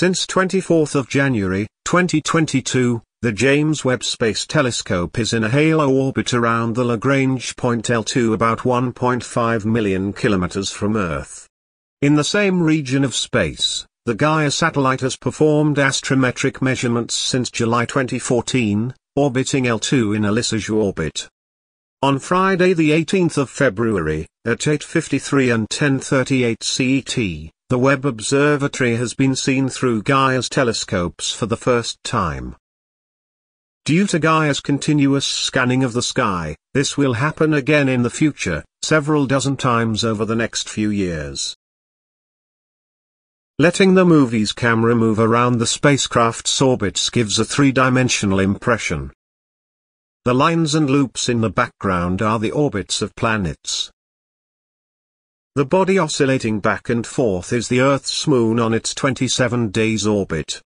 Since 24th of January, 2022, the James Webb Space Telescope is in a halo orbit around the Lagrange point L2 about 1.5 million kilometers from Earth. In the same region of space, the Gaia satellite has performed astrometric measurements since July 2014, orbiting L2 in a Lissajous orbit. On Friday the 18th of February, at 8.53 and 10.38 CET, the Webb Observatory has been seen through Gaia's telescopes for the first time. Due to Gaia's continuous scanning of the sky, this will happen again in the future, several dozen times over the next few years. Letting the movie's camera move around the spacecraft's orbits gives a three-dimensional impression. The lines and loops in the background are the orbits of planets. The body oscillating back and forth is the Earth's moon on its 27 days orbit.